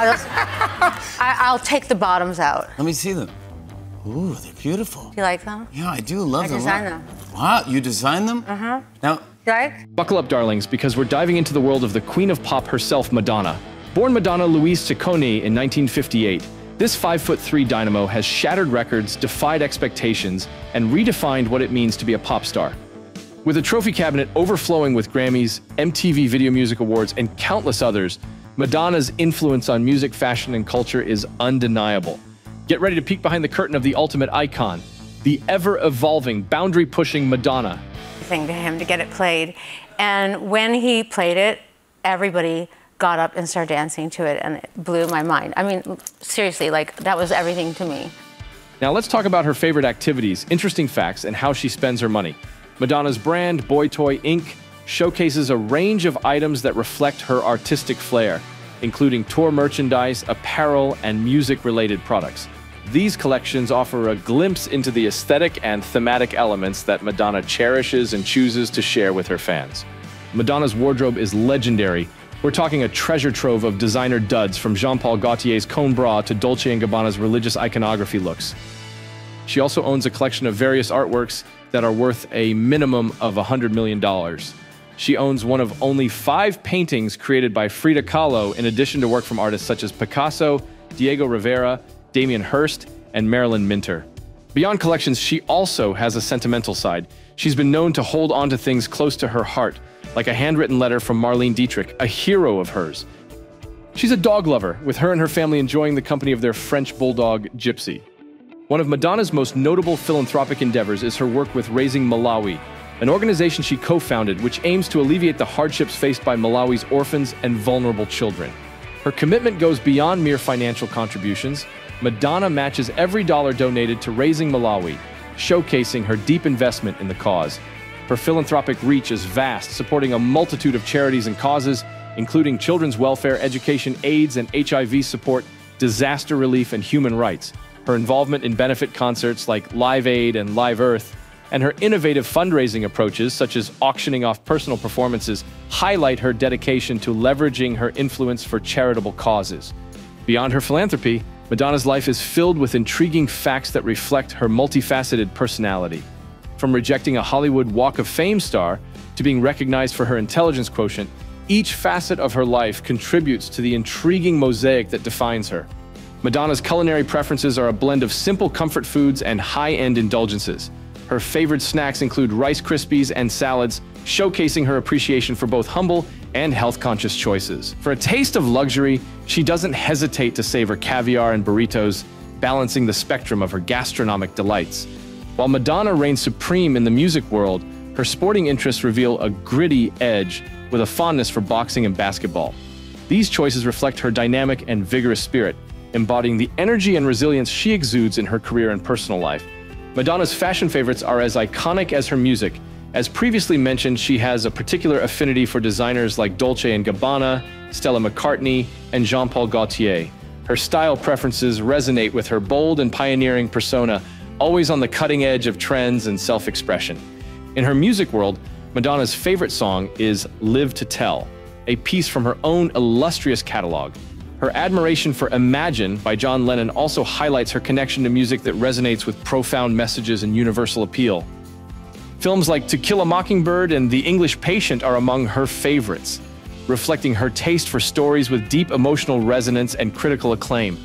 I'll, I, I'll take the bottoms out. Let me see them. Ooh, they're beautiful. Do You like them? Yeah, I do love I them. designed them. Wow, you designed them? Uh-huh. Now, You like? Buckle up, darlings, because we're diving into the world of the queen of pop herself, Madonna. Born Madonna Louise Ciccone in 1958, this 5'3 dynamo has shattered records, defied expectations, and redefined what it means to be a pop star. With a trophy cabinet overflowing with Grammys, MTV Video Music Awards, and countless others, Madonna's influence on music, fashion, and culture is undeniable. Get ready to peek behind the curtain of the ultimate icon, the ever-evolving, boundary-pushing Madonna, Thing to him to get it played, and when he played it, everybody got up and started dancing to it, and it blew my mind. I mean, seriously, like that was everything to me. Now let's talk about her favorite activities, interesting facts, and how she spends her money. Madonna's brand, Boy Toy Inc., showcases a range of items that reflect her artistic flair, including tour merchandise, apparel, and music-related products. These collections offer a glimpse into the aesthetic and thematic elements that Madonna cherishes and chooses to share with her fans. Madonna's wardrobe is legendary. We're talking a treasure trove of designer duds from Jean-Paul Gaultier's cone bra to Dolce & Gabbana's religious iconography looks. She also owns a collection of various artworks that are worth a minimum of $100 million. She owns one of only five paintings created by Frida Kahlo, in addition to work from artists such as Picasso, Diego Rivera, Damien Hirst, and Marilyn Minter. Beyond collections, she also has a sentimental side. She's been known to hold on to things close to her heart, like a handwritten letter from Marlene Dietrich, a hero of hers. She's a dog lover, with her and her family enjoying the company of their French bulldog, Gypsy. One of Madonna's most notable philanthropic endeavors is her work with Raising Malawi, an organization she co-founded which aims to alleviate the hardships faced by Malawi's orphans and vulnerable children. Her commitment goes beyond mere financial contributions. Madonna matches every dollar donated to Raising Malawi, showcasing her deep investment in the cause. Her philanthropic reach is vast, supporting a multitude of charities and causes, including children's welfare, education, AIDS and HIV support, disaster relief, and human rights. Her involvement in benefit concerts like Live Aid and Live Earth, and her innovative fundraising approaches, such as auctioning off personal performances, highlight her dedication to leveraging her influence for charitable causes. Beyond her philanthropy, Madonna's life is filled with intriguing facts that reflect her multifaceted personality. From rejecting a Hollywood Walk of Fame star to being recognized for her intelligence quotient, each facet of her life contributes to the intriguing mosaic that defines her. Madonna's culinary preferences are a blend of simple comfort foods and high-end indulgences. Her favorite snacks include Rice Krispies and salads, showcasing her appreciation for both humble and health-conscious choices. For a taste of luxury, she doesn't hesitate to savor caviar and burritos, balancing the spectrum of her gastronomic delights. While Madonna reigns supreme in the music world, her sporting interests reveal a gritty edge with a fondness for boxing and basketball. These choices reflect her dynamic and vigorous spirit, embodying the energy and resilience she exudes in her career and personal life. Madonna's fashion favorites are as iconic as her music. As previously mentioned, she has a particular affinity for designers like Dolce & Gabbana, Stella McCartney, and Jean-Paul Gaultier. Her style preferences resonate with her bold and pioneering persona, always on the cutting edge of trends and self-expression. In her music world, Madonna's favorite song is Live to Tell, a piece from her own illustrious catalog. Her admiration for Imagine by John Lennon also highlights her connection to music that resonates with profound messages and universal appeal. Films like To Kill a Mockingbird and The English Patient are among her favorites, reflecting her taste for stories with deep emotional resonance and critical acclaim.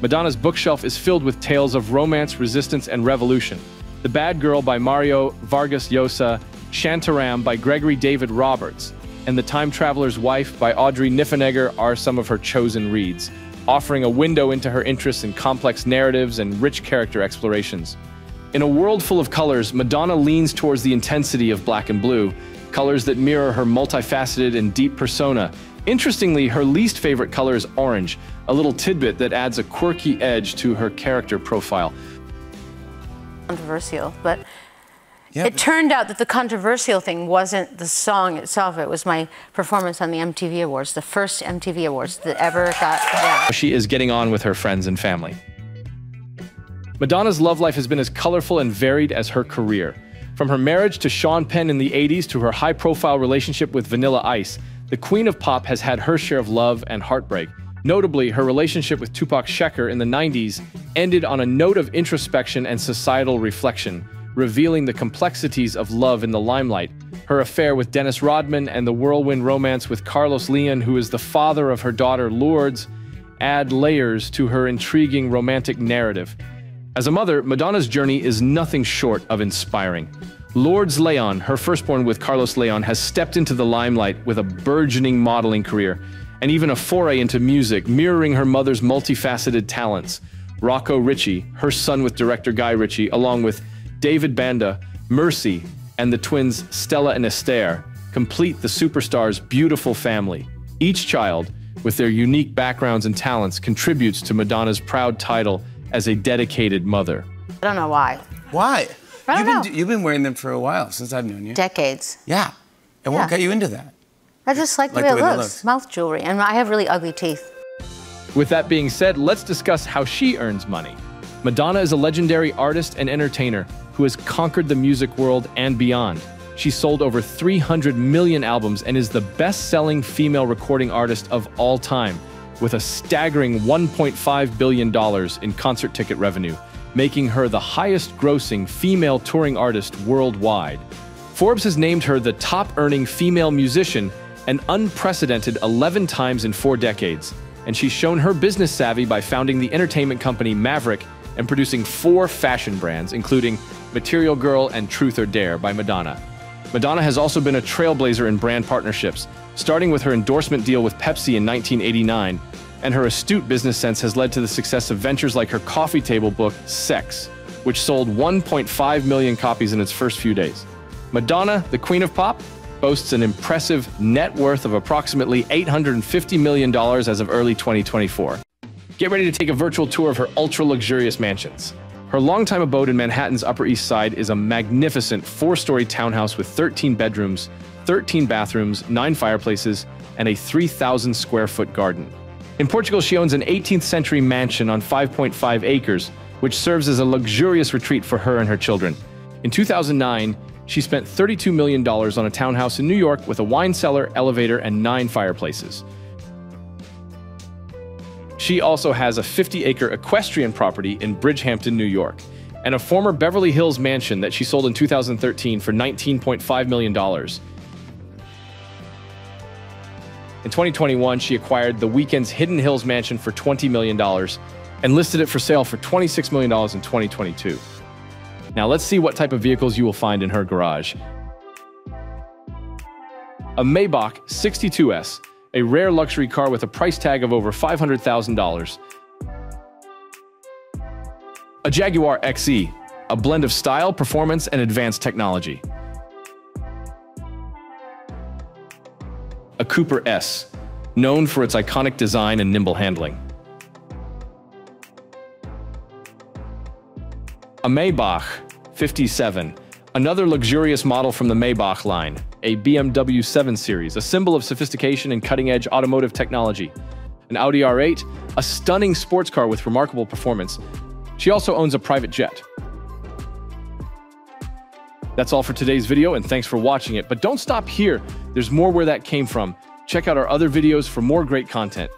Madonna's bookshelf is filled with tales of romance, resistance, and revolution. The Bad Girl by Mario Vargas Llosa, Shantaram by Gregory David Roberts, and The Time Traveler's Wife by Audrey Niffenegger are some of her chosen reads, offering a window into her interests in complex narratives and rich character explorations. In a world full of colors, Madonna leans towards the intensity of black and blue, colors that mirror her multifaceted and deep persona. Interestingly, her least favorite color is orange, a little tidbit that adds a quirky edge to her character profile. Controversial, but Yeah, it turned out that the controversial thing wasn't the song itself. It was my performance on the MTV Awards, the first MTV Awards that ever got. Yeah. She is getting on with her friends and family. Madonna's love life has been as colorful and varied as her career. From her marriage to Sean Penn in the 80s to her high profile relationship with Vanilla Ice, the queen of pop has had her share of love and heartbreak. Notably, her relationship with Tupac Shakur in the 90s ended on a note of introspection and societal reflection, revealing the complexities of love in the limelight. Her affair with Dennis Rodman and the whirlwind romance with Carlos Leon, who is the father of her daughter Lourdes, add layers to her intriguing romantic narrative. As a mother, Madonna's journey is nothing short of inspiring. Lourdes Leon, her firstborn with Carlos Leon, has stepped into the limelight with a burgeoning modeling career and even a foray into music, mirroring her mother's multifaceted talents. Rocco Ritchie, her son with director Guy Ritchie, along with David Banda, Mercy, and the twins Stella and Esther, complete the superstar's beautiful family. Each child, with their unique backgrounds and talents, contributes to Madonna's proud title as a dedicated mother. I don't know why. Why? I don't you've know. Been, you've been wearing them for a while since I've known you. Decades. yeah. And what Yeah. got you into that? I just like the Like way the it way they looks. look. Mouth jewelry. And I have really ugly teeth. With that being said, let's discuss how she earns money. Madonna is a legendary artist and entertainer who has conquered the music world and beyond. She sold over 300 million albums and is the best selling female recording artist of all time, with a staggering $1.5 billion in concert ticket revenue, making her the highest grossing female touring artist worldwide. Forbes has named her the top earning female musician, an unprecedented 11 times in four decades. And she's shown her business savvy by founding the entertainment company Maverick and producing four fashion brands, including Material Girl and Truth or Dare by Madonna. Madonna has also been a trailblazer in brand partnerships, starting with her endorsement deal with Pepsi in 1989, and her astute business sense has led to the success of ventures like her coffee table book, Sex, which sold 1.5 million copies in its first few days. Madonna, the queen of pop, boasts an impressive net worth of approximately $850 million as of early 2024. Get ready to take a virtual tour of her ultra luxurious mansions. Her longtime abode in Manhattan's Upper East Side is a magnificent four story townhouse with 13 bedrooms, 13 bathrooms, 9 fireplaces, and a 3,000 square foot garden. In Portugal, she owns an 18th century mansion on 5.5 acres, which serves as a luxurious retreat for her and her children. In 2009, she spent $32 million on a townhouse in New York with a wine cellar, elevator, and nine fireplaces. She also has a 50 acre equestrian property in Bridgehampton, New York, and a former Beverly Hills mansion that she sold in 2013 for $19.5 million. In 2021, she acquired the Weeknd's Hidden Hills mansion for $20 million and listed it for sale for $26 million in 2022. Now let's see what type of vehicles you will find in her garage. A Maybach 62S, a rare luxury car with a price tag of over $500,000. A Jaguar XE, a blend of style, performance, and advanced technology. A Cooper S, known for its iconic design and nimble handling. A Maybach 57, another luxurious model from the Maybach line, a BMW 7 Series, a symbol of sophistication and cutting edge automotive technology. An Audi R8, a stunning sports car with remarkable performance. She also owns a private jet. That's all for today's video, and thanks for watching it. But don't stop here, there's more where that came from. Check out our other videos for more great content.